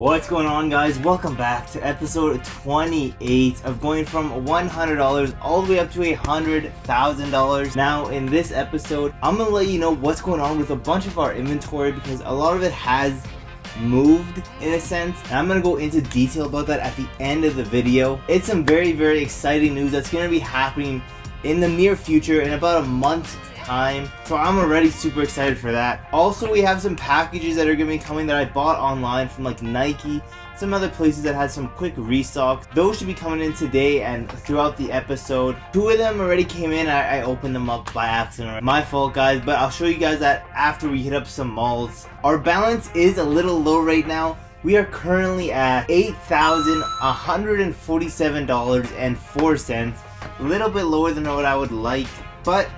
What's going on guys? Welcome back to episode 28 of going from $100 all the way up to $100,000. Now in this episode, I'm gonna let you know what's going on with a bunch of our inventory because a lot of it has moved in a sense and I'm gonna go into detail about that at the end of the video. It's some very very exciting news that's gonna be happening in the near future in about a month time. So I'm already super excited for that. Also, we have some packages that are going to be coming that I bought online from like Nike, some other places that had some quick restocks. Those should be coming in today and throughout the episode. Two of them already came in. I, I opened them up by accident. My fault, guys, but I'll show you guys that after we hit up some malls. Our balance is a little low right now. We are currently at $8,147.04. A little bit lower than what I would like, but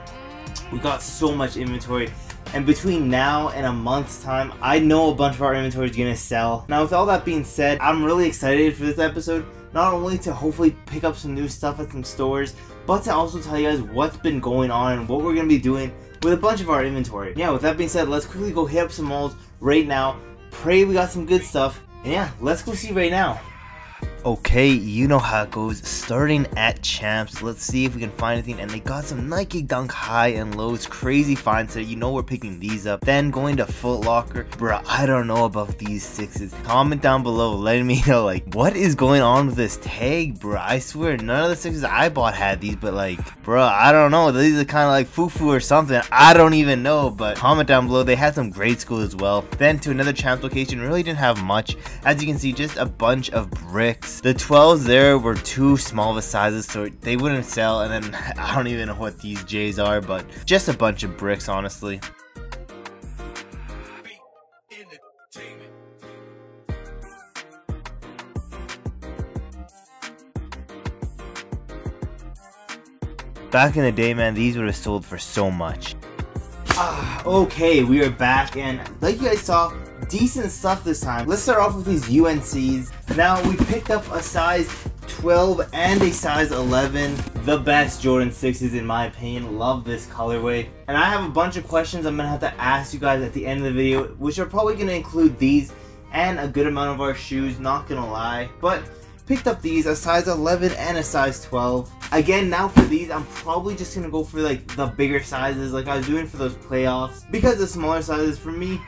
we got so much inventory. And between now and a month's time, I know a bunch of our inventory is gonna sell. Now with all that being said, I'm really excited for this episode. Not only to hopefully pick up some new stuff at some stores, but to also tell you guys what's been going on and what we're gonna be doing with a bunch of our inventory. Yeah, with that being said, let's quickly go hit up some malls right now. Pray we got some good stuff. And yeah, let's go see right now. Okay, you know how it goes. Starting at Champs, let's see if we can find anything. And they got some Nike Dunk high and lows, crazy finds today. You know we're picking these up. Then going to Foot Locker, bro. I don't know about these sixes. Comment down below, letting me know like what is going on with this tag, bro. I swear none of the sixes I bought had these, but like, bro, I don't know. These are kind of like foo-foo or something. I don't even know. But comment down below. They had some grade school as well. Then to another Champs location, really didn't have much. As you can see, just a bunch of bricks. The 12s there were too small of a sizes, so they wouldn't sell. And then I don't even know what these J's are, but just a bunch of bricks, honestly. Back in the day, man, these would have sold for so much. Ah, okay, we are back, and like you guys saw, decent stuff this time. Let's start off with these UNCs. Now, we picked up a size 12 and a size 11. The best Jordan 6s in my opinion. Love this colorway. And I have a bunch of questions I'm going to have to ask you guys at the end of the video, which are probably going to include these and a good amount of our shoes, not going to lie. But picked up these, a size 11 and a size 12. Again, now for these, I'm probably just going to go for like the bigger sizes like I was doing for those playoffs. Because the smaller sizes, for me,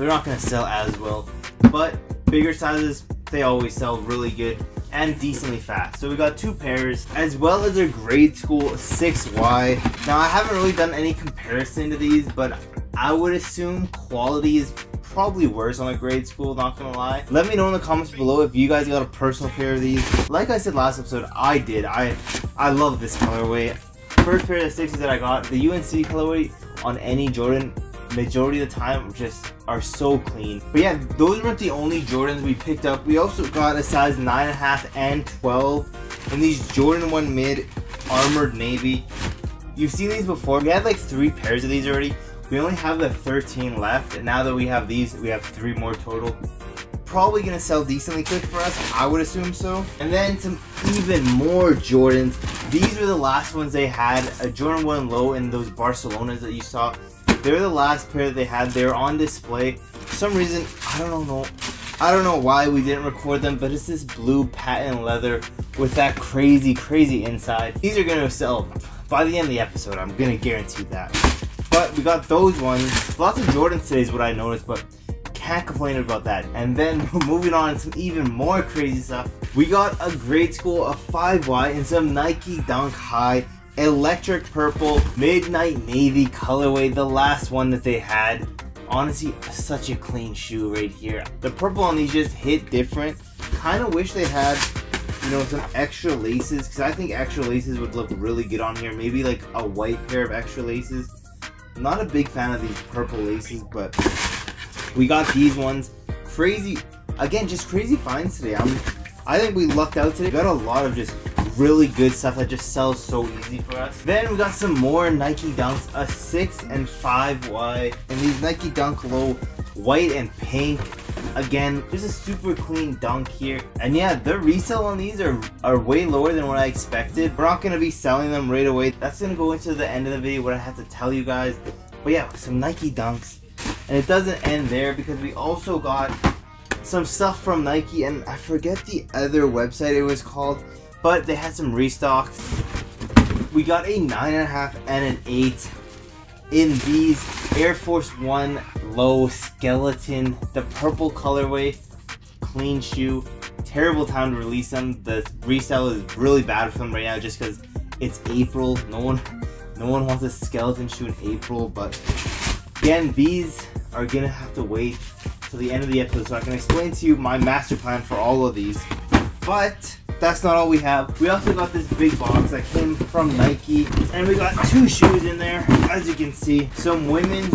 they're not going to sell as well. But bigger sizes, they always sell really good and decently fast. So we got two pairs, as well as their grade school 6Y. Now I haven't really done any comparison to these, but I would assume quality is probably worse on a grade school, not gonna lie. Let me know in the comments below if you guys got a personal pair of these. Like I said last episode, I did. I I love this colorway. First pair of sixes that I got, the UNC colorway on any Jordan, majority of the time just are so clean. But yeah, those weren't the only Jordans we picked up. We also got a size 9.5 and 12 in these Jordan 1 mid armored navy. You've seen these before. We had like three pairs of these already. We only have the 13 left, and now that we have these, we have three more total. Probably gonna sell decently quick for us, I would assume so. And then some even more Jordans. These were the last ones they had, a Jordan 1 low in those Barcelonas that you saw. They were the last pair they had. They were on display. For some reason, I don't know. I don't know why we didn't record them, but it's this blue patent leather with that crazy, crazy inside. These are gonna sell by the end of the episode. I'm gonna guarantee that. But we got those ones. Lots of Jordans today is what I noticed, but can't complain about that. And then moving on to some even more crazy stuff. We got a grade school, a 5Y, and some Nike Dunk High electric purple midnight navy colorway the last one that they had. Honestly such a clean shoe right here. The purple on these just hit different. Kind of wish they had you know some extra laces because i think extra laces would look really good on here. Maybe like a white pair of extra laces. I'm not a big fan of these purple laces but we got these ones. Crazy again just crazy finds today. I'm i think we lucked out today. We got a lot of just really good stuff that just sells so easy for us. Then we got some more Nike Dunks, a 6 and 5Y, and these Nike Dunk Low white and pink. Again, just a super clean dunk here. And yeah, the resale on these are, are way lower than what I expected. We're not going to be selling them right away. That's going to go into the end of the video, what I have to tell you guys. But yeah, some Nike Dunks. And it doesn't end there because we also got some stuff from Nike, and I forget the other website it was called, but they had some restocks. We got a 9.5 and an 8 in these Air Force One low skeleton, the purple colorway, clean shoe. Terrible time to release them. The resale is really bad for them right now just because it's April. No one, no one wants a skeleton shoe in April. But again, these are gonna have to wait till the end of the episode so I can explain to you my master plan for all of these. But that's not all we have. We also got this big box that came from Nike. And we got two shoes in there, as you can see. Some women's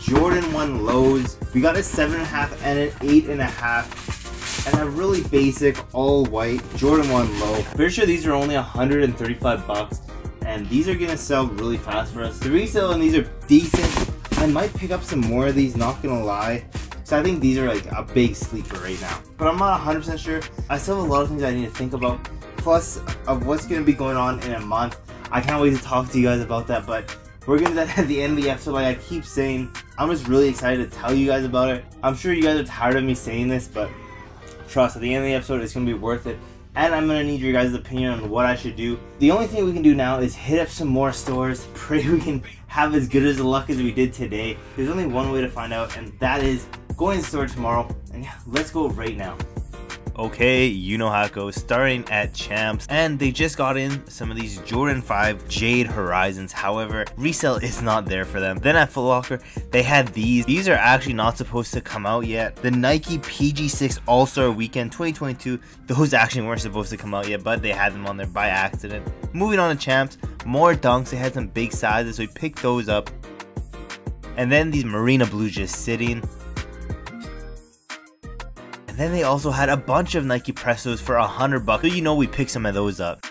Jordan 1 lows. We got a 7.5 and an 8.5. And a really basic, all white Jordan 1 low. Pretty sure these are only 135 bucks. And these are gonna sell really fast for us. The resale on these are decent. I might pick up some more of these, not gonna lie. So I think these are like a big sleeper right now. But I'm not 100% sure. I still have a lot of things I need to think about. Plus of what's going to be going on in a month. I can't wait to talk to you guys about that. But we're going to do that at the end of the episode. Like I keep saying, I'm just really excited to tell you guys about it. I'm sure you guys are tired of me saying this. But trust, at the end of the episode, it's going to be worth it and I'm gonna need your guys' opinion on what I should do. The only thing we can do now is hit up some more stores. Pray we can have as good as luck as we did today. There's only one way to find out, and that is going to the store tomorrow. And yeah, let's go right now. Okay, you know how it goes. Starting at Champs, and they just got in some of these Jordan 5 Jade Horizons. However, resale is not there for them. Then at Foot Locker, they had these. These are actually not supposed to come out yet. The Nike PG6 All-Star Weekend 2022, those actually weren't supposed to come out yet, but they had them on there by accident. Moving on to Champs, more dunks. They had some big sizes, so we picked those up. And then these Marina Blue just sitting. And then they also had a bunch of Nike Prestos for a hundred bucks. So you know we picked some of those up.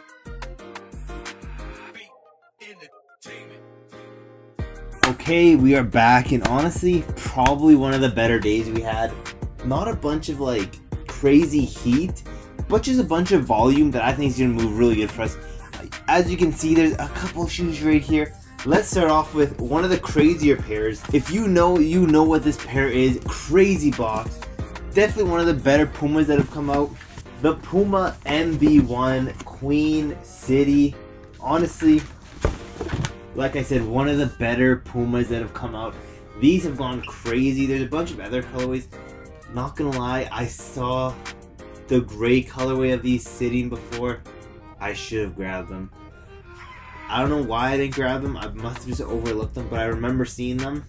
Okay, we are back, and honestly, probably one of the better days we had. Not a bunch of like crazy heat, but just a bunch of volume that I think is gonna move really good for us. As you can see, there's a couple shoes right here. Let's start off with one of the crazier pairs. If you know, you know what this pair is. Crazy box definitely one of the better Pumas that have come out. The Puma MB1 Queen City. Honestly, like I said, one of the better Pumas that have come out. These have gone crazy. There's a bunch of other colorways. Not gonna lie, I saw the gray colorway of these sitting before. I should have grabbed them. I don't know why I didn't grab them. I must have just overlooked them, but I remember seeing them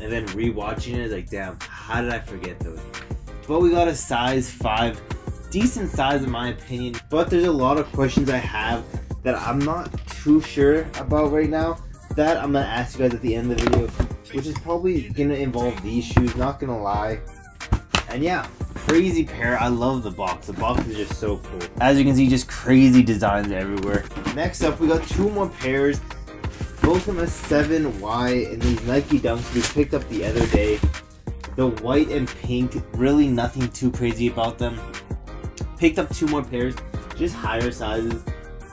and then rewatching it. Like, damn, how did I forget those? But we got a size 5. Decent size in my opinion, but there's a lot of questions I have that I'm not too sure about right now. That I'm gonna ask you guys at the end of the video, which is probably gonna involve these shoes, not gonna lie. And yeah, crazy pair. I love the box. The box is just so cool. As you can see, just crazy designs everywhere. Next up, we got two more pairs. Both of them a 7Y in these Nike Dunks we picked up the other day. The white and pink, really nothing too crazy about them. Picked up two more pairs, just higher sizes.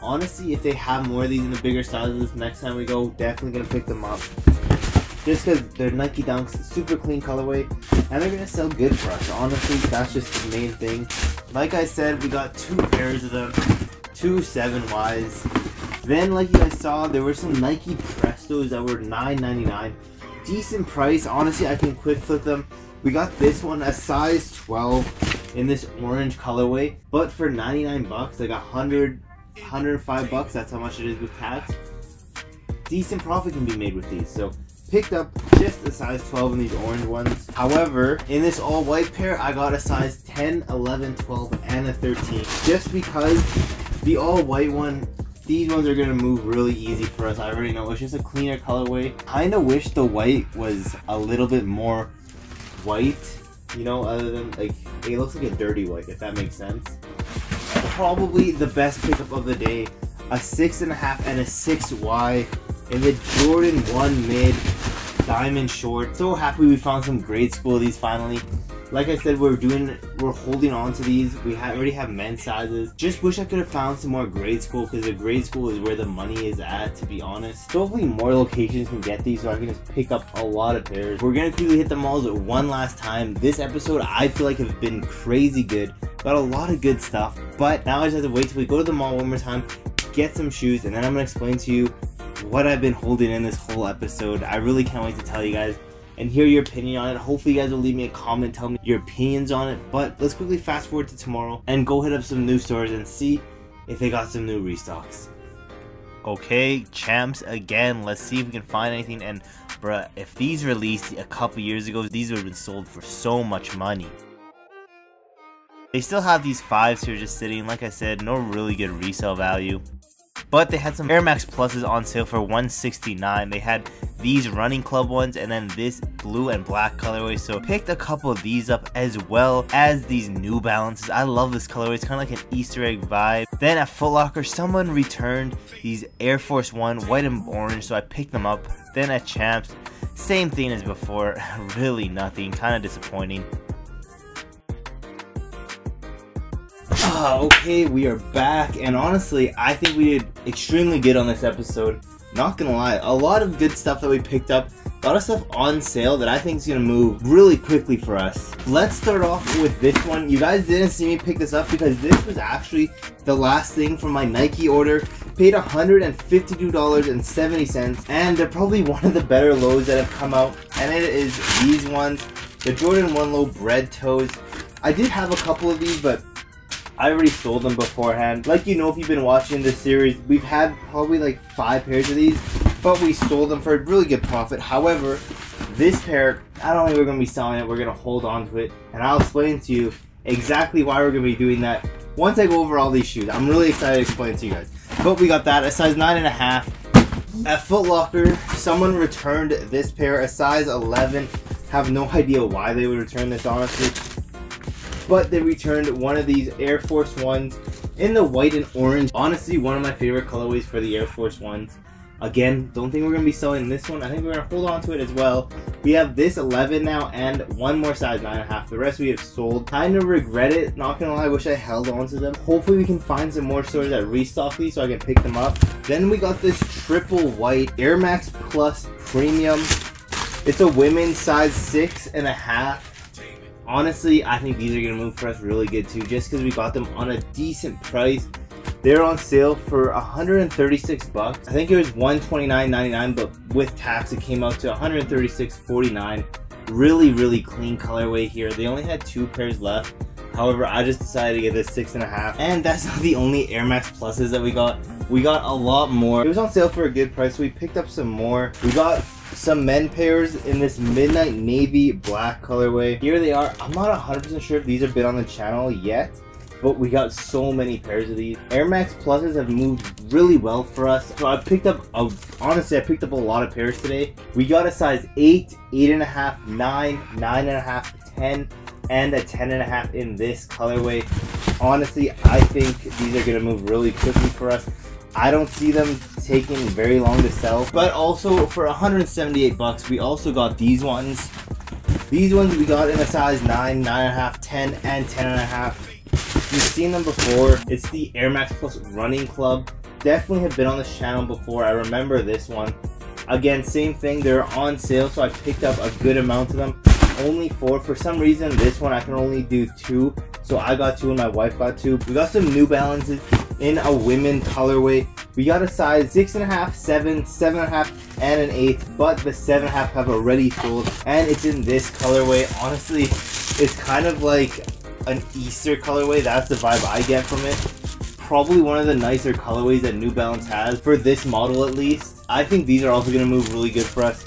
Honestly, if they have more of these in the bigger sizes next time we go, definitely gonna pick them up. Just because they're Nike Dunks, super clean colorway, and they're gonna sell good for us. Honestly, that's just the main thing. Like I said, we got two pairs of them, two 7Ys. Then, like you guys saw, there were some Nike Prestos that were $9.99 decent price. Honestly, I can quick flip them. We got this one a size 12 in this orange colorway, but for 99 bucks, like 100, 105 bucks, that's how much it is with tax. Decent profit can be made with these. So picked up just a size 12 in these orange ones. However, in this all white pair, I got a size 10, 11, 12, and a 13. Just because the all white one these ones are gonna move really easy for us. I already know. It's just a cleaner colorway. Kinda wish the white was a little bit more white, you know, other than like it looks like a dirty white, if that makes sense. Probably the best pickup of the day. A six and a half and a 6Y in the Jordan 1 mid diamond short. So happy we found some grade school these finally. Like I said, we're doing, we're holding on to these. We ha already have men's sizes. Just wish I could have found some more grade school because the grade school is where the money is at, to be honest. So hopefully more locations can get these so I can just pick up a lot of pairs. We're gonna quickly hit the malls one last time. This episode I feel like has been crazy good. Got a lot of good stuff, but now I just have to wait till we go to the mall one more time, get some shoes, and then I'm gonna explain to you what I've been holding in this whole episode. I really can't wait to tell you guys and hear your opinion on it. Hopefully you guys will leave me a comment, tell me your opinions on it. But let's quickly fast forward to tomorrow and go hit up some new stores and see if they got some new restocks. Okay, champs again. Let's see if we can find anything. And bruh, if these released a couple years ago, these would have been sold for so much money. They still have these fives here just sitting. Like I said, no really good resale value. But they had some Air Max Pluses on sale for 169 They had these running club ones and then this blue and black colorway. So picked a couple of these up as well as these New Balances. I love this colorway. It's kind of like an Easter egg vibe. Then at Foot Locker, someone returned these Air Force One white and orange. So I picked them up. Then at Champs, same thing as before. really nothing. Kind of disappointing. Ah, okay, we are back, and honestly, I think we did extremely good on this episode. Not gonna lie, a lot of good stuff that we picked up, a lot of stuff on sale that I think is gonna move really quickly for us. Let's start off with this one. You guys didn't see me pick this up because this was actually the last thing from my Nike order. Paid $152.70, and they're probably one of the better lows that have come out, and it is these ones, the Jordan 1 Low Bred Toes. I did have a couple of these, but I already sold them beforehand. Like you know, if you've been watching this series, we've had probably like five pairs of these, but we sold them for a really good profit. However, this pair, I don't think we're going to be selling it. We're going to hold on to it, and I'll explain to you exactly why we're going to be doing that once I go over all these shoes. I'm really excited to explain to you guys. But we got that, a size 9.5. At Foot Locker, someone returned this pair, a size 11. Have no idea why they would return this, honestly but they returned one of these Air Force Ones in the white and orange. Honestly, one of my favorite colorways for the Air Force Ones. Again, don't think we're going to be selling this one. I think we're going to hold on to it as well. We have this 11 now and one more size 9.5. The rest we have sold. Kind of regret it. Not going to lie, I wish I held on to them. Hopefully we can find some more stores that restock these so I can pick them up. Then we got this triple white Air Max Plus Premium. It's a women's size six and a half honestly, I think these are going to move for us really good too, just because we got them on a decent price. They're on sale for 136 bucks. I think it was 129.99, but with tax it came out to 136.49. Really, really clean colorway here. They only had two pairs left. However, I just decided to get this six and a half. And that's not the only Air Max Pluses that we got. We got a lot more. It was on sale for a good price, so we picked up some more. We got some men pairs in this midnight navy black colorway. Here they are. I'm not 100% sure if these have been on the channel yet, but we got so many pairs of these. Air Max Pluses have moved really well for us. So I picked up, a, honestly, I picked up a lot of pairs today. We got a size 8, 8.5, 9, 9.5, 10, and a 10.5 in this colorway. Honestly, I think these are going to move really quickly for us. I don't see them taking very long to sell. But also for 178 bucks, we also got these ones. These ones we got in a size 9, 9.5, 10, and 10.5. You've seen them before. It's the Air Max Plus Running Club. Definitely have been on this channel before. I remember this one. Again, same thing. They're on sale, so I picked up a good amount of them. Only four. For some reason, this one I can only do two. So I got two and my wife got two. We got some New Balances in a women colorway. We got a size six and a half, seven, seven and a half, and an eight, but the seven and a half have already sold, and it's in this colorway. Honestly, it's kind of like an Easter colorway. That's the vibe I get from it. Probably one of the nicer colorways that New Balance has for this model at least. I think these are also going to move really good for us.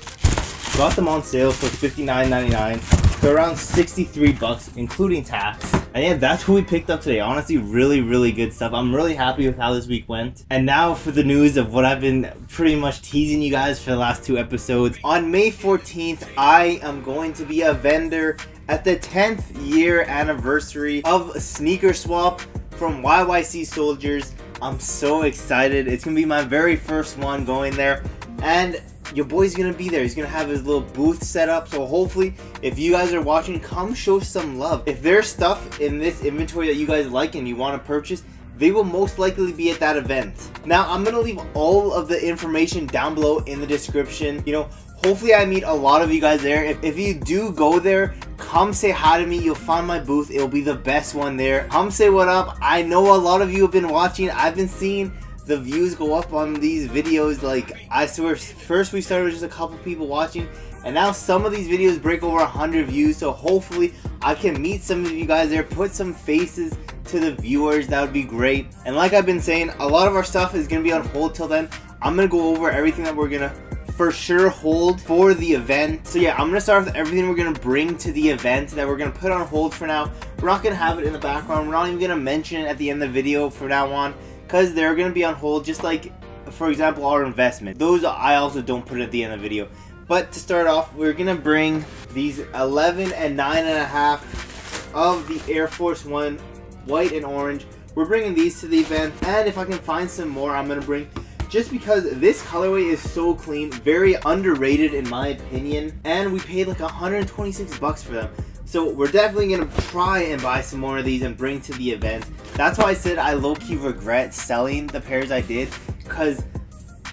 Got them on sale for $59.99. They're around 63 bucks, including tax. And yeah, that's what we picked up today. Honestly, really, really good stuff. I'm really happy with how this week went. And now for the news of what I've been pretty much teasing you guys for the last two episodes. On May 14th, I am going to be a vendor at the 10th year anniversary of Sneaker Swap from YYC Solediers. I'm so excited. It's to be my very first one going there. And your boy's gonna be there. He's gonna have his little booth set up. So hopefully, if you guys are watching, come show some love. If there's stuff in this inventory that you guys like and you want to purchase, they will most likely be at that event. Now, I'm gonna leave all of the information down below in the description. You know, hopefully I meet a lot of you guys there. If, if you do go there, come say hi to me. You'll find my booth. It'll be the best one there. Come say what up. I know a lot of you have been watching. I've been seeing the views go up on these videos. Like, I swear, first we started with just a couple people watching. And now some of these videos break over 100 views. So hopefully I can meet some of you guys there. Put some faces to the viewers. That would be great. And like I've been saying, a lot of our stuff is going to be on hold till then. I'm going to go over everything that we're going to for sure hold for the event. So yeah, I'm gonna start with everything we're gonna bring to the event that we're gonna put on hold for now. We're not gonna have it in the background. We're not even gonna mention it at the end of the video from now on because they're gonna be on hold just like, for example, our investment. Those I also don't put at the end of the video. But to start off, we're gonna bring these 11 and 9 and a half of the Air Force One white and orange. We're bringing these to the event, and if I can find some more, I'm gonna bring just because this colorway is so clean, very underrated in my opinion, and we paid like 126 bucks for them. So we're definitely gonna try and buy some more of these and bring to the event. That's why I said I low-key regret selling the pairs I did, because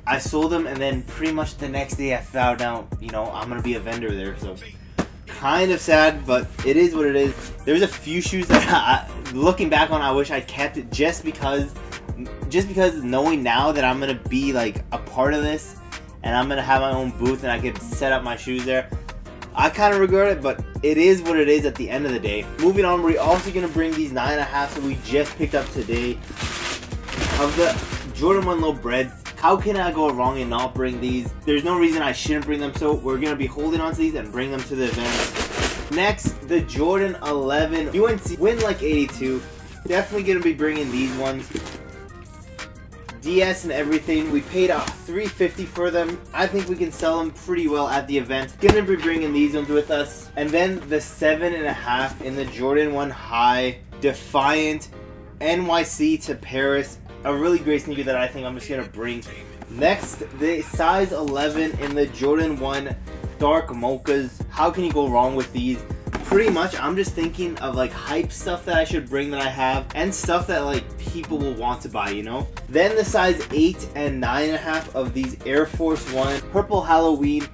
I sold them and then pretty much the next day I found out, you know, I'm gonna be a vendor there, so kind of sad, but it is what it is. There's a few shoes that I, looking back on, I wish I kept it just because just because knowing now that I'm gonna be like a part of this and I'm gonna have my own booth and I could set up my shoes there. I kind of regret it, but it is what it is at the end of the day. Moving on, we're also gonna bring these nine and a half that we just picked up today of the Jordan 1 Low Breds. How can I go wrong and not bring these? There's no reason I shouldn't bring them, so we're gonna be holding on to these and bring them to the event. Next, the Jordan 11 UNC Win Like 82. Definitely gonna be bringing these ones. DS and everything. We paid uh, 350 for them. I think we can sell them pretty well at the event. Gonna be bringing these ones with us. And then the seven and a half in the Jordan 1 High Defiant NYC to Paris. A really great sneaker that I think I'm just gonna bring. Next, the size 11 in the Jordan 1 Dark Mochas. How can you go wrong with these? Pretty much I'm just thinking of like hype stuff that I should bring that I have and stuff that like people will want to buy, you know? Then the size 8 and 9.5 of these Air Force One Purple Halloween.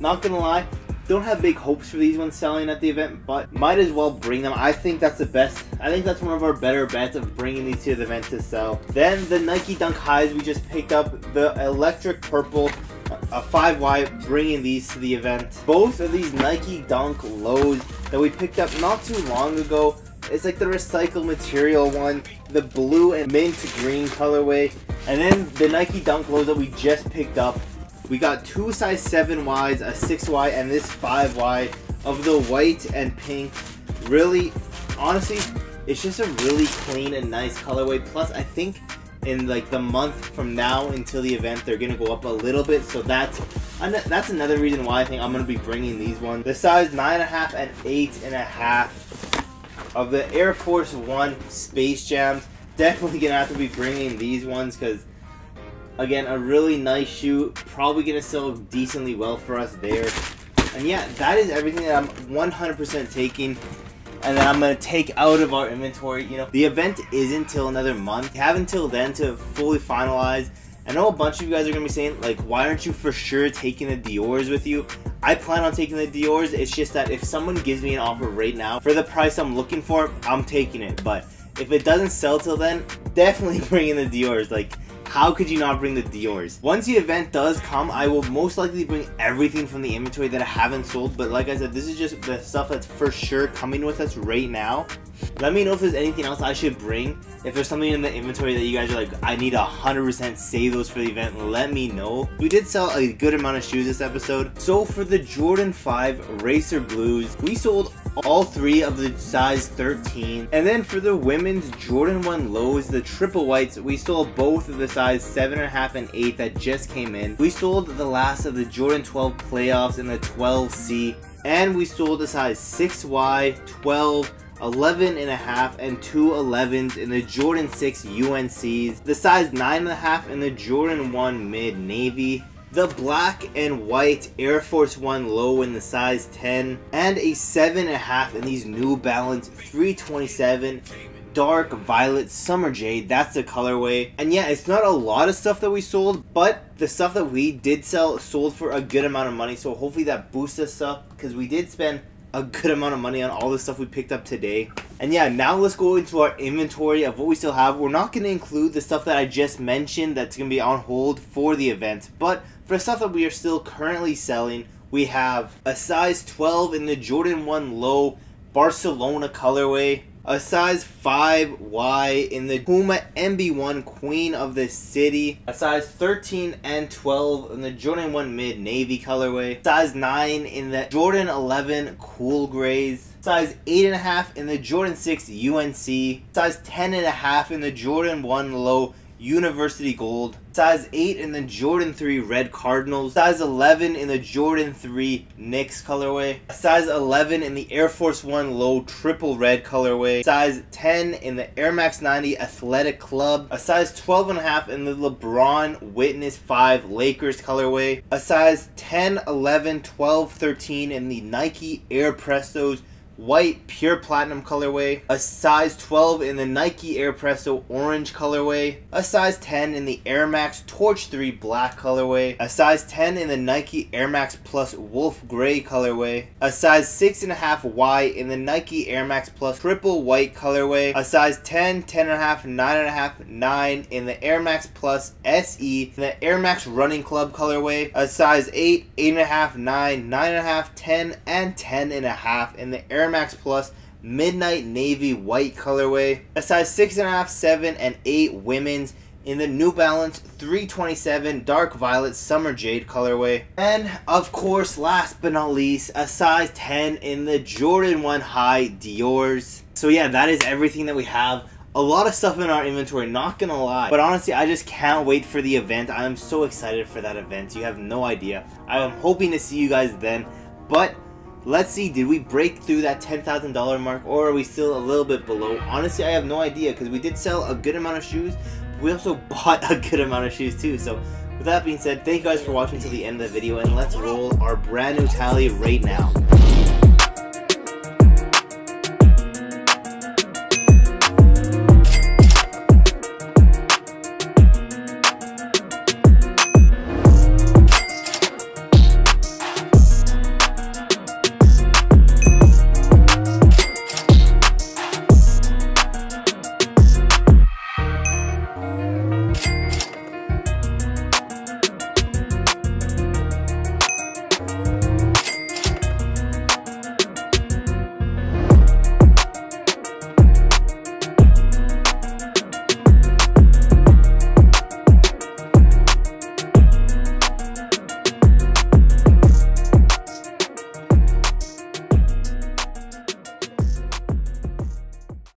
Not gonna lie, don't have big hopes for these ones selling at the event, but might as well bring them. I think that's the best. I think that's one of our better bets of bringing these to the event to sell. Then the Nike Dunk Highs we just picked up. The electric purple a 5Y bringing these to the event. Both of these Nike Dunk lows that we picked up not too long ago. It's like the recycled material one, the blue and mint green colorway. And then the Nike Dunk lows that we just picked up. We got two size 7Ys, a 6Y, and this 5Y of the white and pink. Really, honestly, it's just a really clean and nice colorway. Plus, I think in like the month from now until the event they're gonna go up a little bit. So that's that's another reason why I think I'm gonna be bringing these ones. The size nine and a half and eight and a half of the Air Force One Space Jams definitely gonna have to be bringing these ones because again a really nice shoe probably gonna sell decently well for us there. And yeah that is everything that I'm 100% taking and then I'm gonna take out of our inventory. You know, the event isn't until another month. Have until then to fully finalize. I know a bunch of you guys are gonna be saying, like, why aren't you for sure taking the Dior's with you? I plan on taking the Dior's. It's just that if someone gives me an offer right now for the price I'm looking for, I'm taking it. But if it doesn't sell till then, definitely bring in the Dior's. Like, how could you not bring the Dior's? Once the event does come, I will most likely bring everything from the inventory that I haven't sold. But like I said, this is just the stuff that's for sure coming with us right now. Let me know if there's anything else I should bring. If there's something in the inventory that you guys are like, I need 100% save those for the event, let me know. We did sell a good amount of shoes this episode. So for the Jordan 5 Racer Blues, we sold all three of the size 13. And then for the women's Jordan 1 lows, the triple whites, we sold both of the size 7.5 and 8 that just came in. We sold the last of the Jordan 12 playoffs in the 12C. And we sold the size 6Y, 12, 11 and a half and two 11s in the Jordan 6 UNCs, the size 9 and a half in the Jordan 1 mid navy, the black and white Air Force One low in the size 10, and a 7.5 in these New Balance 327 dark violet summer jade that's the colorway. And yeah it's not a lot of stuff that we sold but the stuff that we did sell sold for a good amount of money. So hopefully that boosts us up because we did spend a good amount of money on all the stuff we picked up today. And yeah, now let's go into our inventory of what we still have. We're not going to include the stuff that I just mentioned that's going to be on hold for the event. But for stuff that we are still currently selling, we have a size 12 in the Jordan 1 Low Barcelona colorway a size 5Y in the Puma MB1 Queen of the City, a size 13 and 12 in the Jordan 1 Mid Navy colorway, size 9 in the Jordan 11 Cool Grays, size 8.5 in the Jordan 6 UNC, size 10.5 in the Jordan 1 Low University Gold, size 8 in the Jordan 3 Red Cardinals, size 11 in the Jordan 3 Knicks colorway, size 11 in the Air Force 1 Low Triple Red colorway, size 10 in the Air Max 90 Athletic Club, a size 12.5 in the LeBron Witness 5 Lakers colorway, a size 10, 11, 12, 13 in the Nike Air Prestos white pure platinum colorway, a size 12 in the Nike Air Presto orange colorway, a size 10 in the Air Max Torch 3 black colorway, a size 10 in the Nike Air Max Plus Wolf gray colorway, a size 6.5 Y in the Nike Air Max Plus triple white colorway, a size 10, 10.5, 9.5, 9 in the Air Max Plus SE in the Air Max Running Club colorway, a size 8, 8.5, 9, 9.5, 10, and 10.5 in the Air Max Plus Midnight Navy White colorway. A size 6.5, 7, and 8 women's in the New Balance 327 Dark Violet Summer Jade colorway. And of course, last but not least, a size 10 in the Jordan 1 High Dior's. So yeah, that is everything that we have. A lot of stuff in our inventory, not gonna lie. But honestly, I just can't wait for the event. I am so excited for that event. You have no idea. I am hoping to see you guys then. But Let's see, did we break through that $10,000 mark or are we still a little bit below? Honestly, I have no idea because we did sell a good amount of shoes. We also bought a good amount of shoes too. So with that being said, thank you guys for watching till the end of the video and let's roll our brand new tally right now.